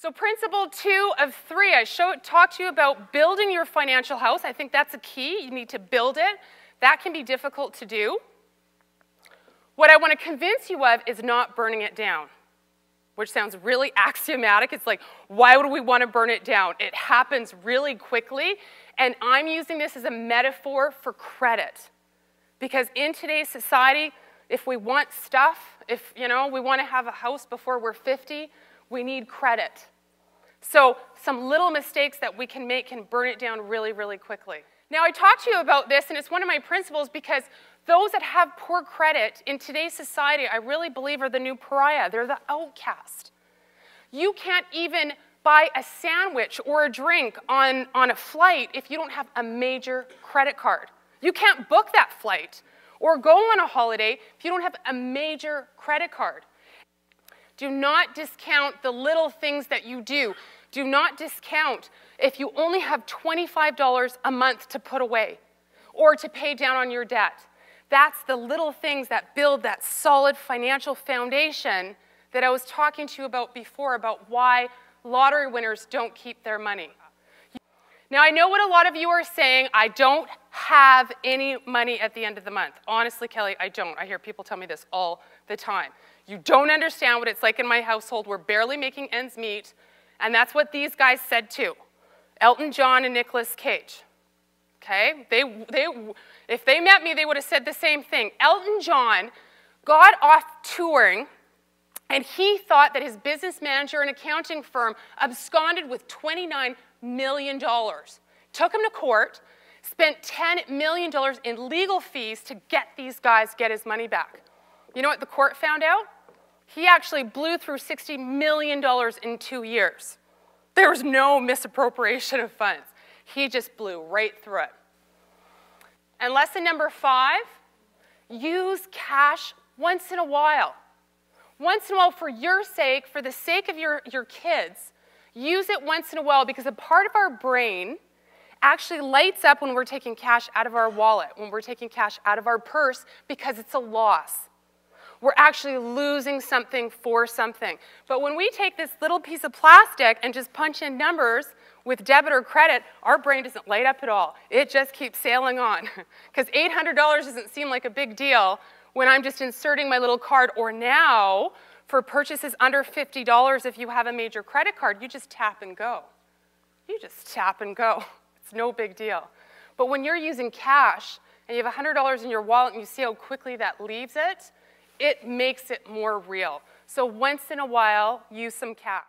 So principle two of three, I show, talked to you about building your financial house. I think that's a key. You need to build it. That can be difficult to do. What I want to convince you of is not burning it down, which sounds really axiomatic. It's like, why would we want to burn it down? It happens really quickly, and I'm using this as a metaphor for credit. Because in today's society, if we want stuff, if you know, we want to have a house before we're 50, we need credit. So some little mistakes that we can make can burn it down really, really quickly. Now, I talked to you about this, and it's one of my principles because those that have poor credit in today's society, I really believe, are the new pariah. They're the outcast. You can't even buy a sandwich or a drink on, on a flight if you don't have a major credit card. You can't book that flight or go on a holiday if you don't have a major credit card. Do not discount the little things that you do. Do not discount if you only have $25 a month to put away or to pay down on your debt. That's the little things that build that solid financial foundation that I was talking to you about before about why lottery winners don't keep their money. Now, I know what a lot of you are saying. I don't have any money at the end of the month. Honestly, Kelley, I don't. I hear people tell me this all the time. You don't understand what it's like in my household. We're barely making ends meet. And that's what these guys said too. Elton John and Nicolas Cage. Okay? They, they, if they met me, they would have said the same thing. Elton John got off touring and he thought that his business manager and accounting firm absconded with $29 million. Took him to court, spent $10 million in legal fees to get these guys get his money back. You know what the court found out? He actually blew through $60 million in two years. There was no misappropriation of funds. He just blew right through it. And lesson number five use cash once in a while. Once in a while, for your sake, for the sake of your, your kids, use it once in a while because a part of our brain actually lights up when we're taking cash out of our wallet, when we're taking cash out of our purse because it's a loss we're actually losing something for something. But when we take this little piece of plastic and just punch in numbers with debit or credit, our brain doesn't light up at all. It just keeps sailing on. Because $800 doesn't seem like a big deal when I'm just inserting my little card, or now, for purchases under $50, if you have a major credit card, you just tap and go. You just tap and go. It's no big deal. But when you're using cash and you have $100 in your wallet and you see how quickly that leaves it, it makes it more real. So once in a while, use some cash.